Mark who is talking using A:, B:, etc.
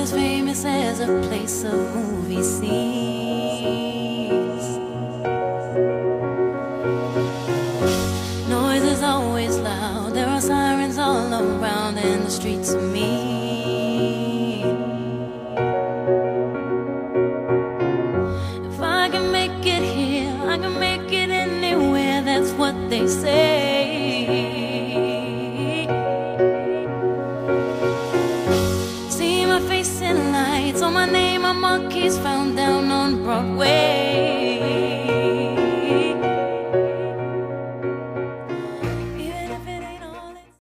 A: as famous as a place of movie scenes. Noise is always loud, there are sirens all around, and the streets are mean. If I can make it here, I can make it anywhere, that's what they say. my name, a monkey's found down on Broadway.